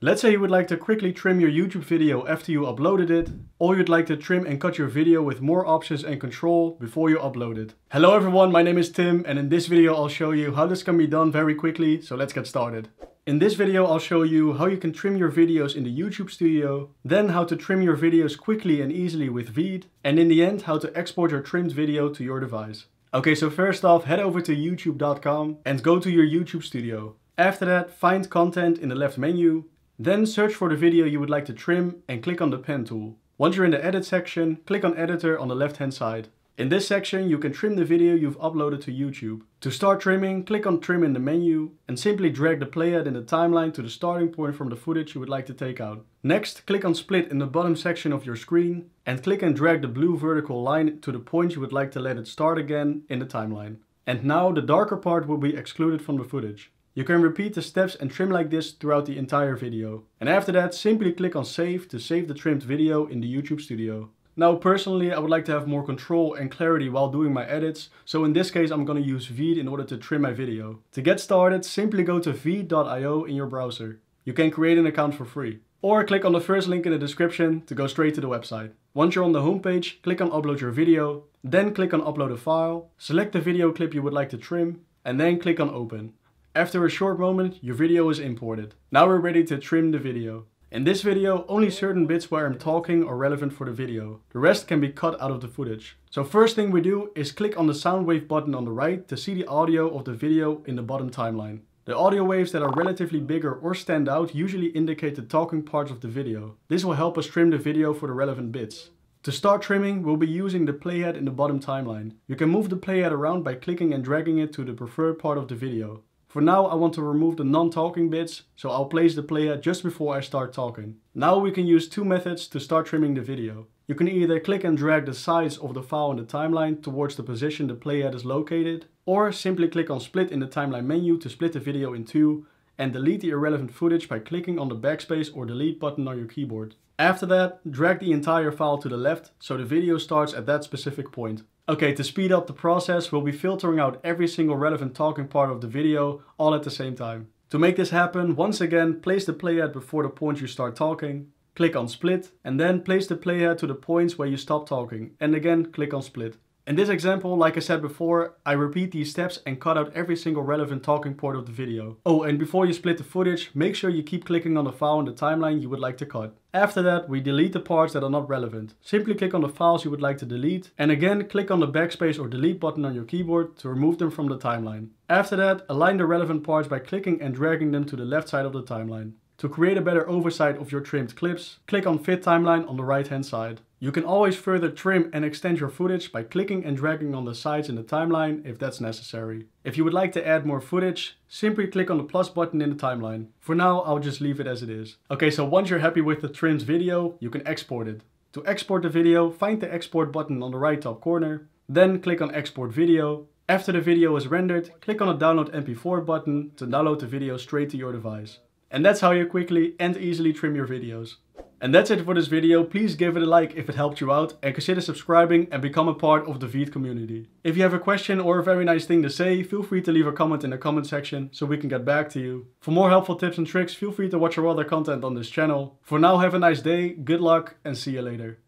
Let's say you would like to quickly trim your YouTube video after you uploaded it, or you'd like to trim and cut your video with more options and control before you upload it. Hello everyone, my name is Tim and in this video I'll show you how this can be done very quickly, so let's get started. In this video I'll show you how you can trim your videos in the YouTube studio, then how to trim your videos quickly and easily with Veed, and in the end how to export your trimmed video to your device. Okay, so first off head over to youtube.com and go to your YouTube studio. After that, find content in the left menu then search for the video you would like to trim and click on the pen tool. Once you're in the edit section, click on editor on the left hand side. In this section you can trim the video you've uploaded to YouTube. To start trimming, click on trim in the menu and simply drag the playhead in the timeline to the starting point from the footage you would like to take out. Next, click on split in the bottom section of your screen and click and drag the blue vertical line to the point you would like to let it start again in the timeline. And now the darker part will be excluded from the footage. You can repeat the steps and trim like this throughout the entire video. And after that, simply click on save to save the trimmed video in the YouTube studio. Now personally I would like to have more control and clarity while doing my edits, so in this case I'm gonna use Veed in order to trim my video. To get started, simply go to veed.io in your browser. You can create an account for free. Or click on the first link in the description to go straight to the website. Once you're on the homepage, click on upload your video, then click on upload a file, select the video clip you would like to trim, and then click on open. After a short moment, your video is imported. Now we're ready to trim the video. In this video, only certain bits where I'm talking are relevant for the video. The rest can be cut out of the footage. So first thing we do is click on the sound wave button on the right to see the audio of the video in the bottom timeline. The audio waves that are relatively bigger or stand out usually indicate the talking parts of the video. This will help us trim the video for the relevant bits. To start trimming, we'll be using the playhead in the bottom timeline. You can move the playhead around by clicking and dragging it to the preferred part of the video. For now I want to remove the non-talking bits, so I'll place the playhead just before I start talking. Now we can use two methods to start trimming the video. You can either click and drag the size of the file in the timeline towards the position the playhead is located, or simply click on split in the timeline menu to split the video in two and delete the irrelevant footage by clicking on the backspace or delete button on your keyboard. After that, drag the entire file to the left so the video starts at that specific point. Okay, to speed up the process, we'll be filtering out every single relevant talking part of the video all at the same time. To make this happen, once again, place the playhead before the point you start talking, click on split, and then place the playhead to the points where you stop talking, and again click on split. In this example, like I said before, I repeat these steps and cut out every single relevant talking part of the video. Oh, and before you split the footage, make sure you keep clicking on the file in the timeline you would like to cut. After that, we delete the parts that are not relevant. Simply click on the files you would like to delete, and again click on the backspace or delete button on your keyboard to remove them from the timeline. After that, align the relevant parts by clicking and dragging them to the left side of the timeline. To create a better oversight of your trimmed clips, click on Fit Timeline on the right hand side. You can always further trim and extend your footage by clicking and dragging on the sides in the timeline if that's necessary. If you would like to add more footage, simply click on the plus button in the timeline. For now, I'll just leave it as it is. Okay, so once you're happy with the trimmed video, you can export it. To export the video, find the export button on the right top corner, then click on export video. After the video is rendered, click on the download MP4 button to download the video straight to your device. And that's how you quickly and easily trim your videos. And that's it for this video. Please give it a like if it helped you out and consider subscribing and become a part of the Veed community. If you have a question or a very nice thing to say, feel free to leave a comment in the comment section so we can get back to you. For more helpful tips and tricks, feel free to watch our other content on this channel. For now, have a nice day, good luck and see you later.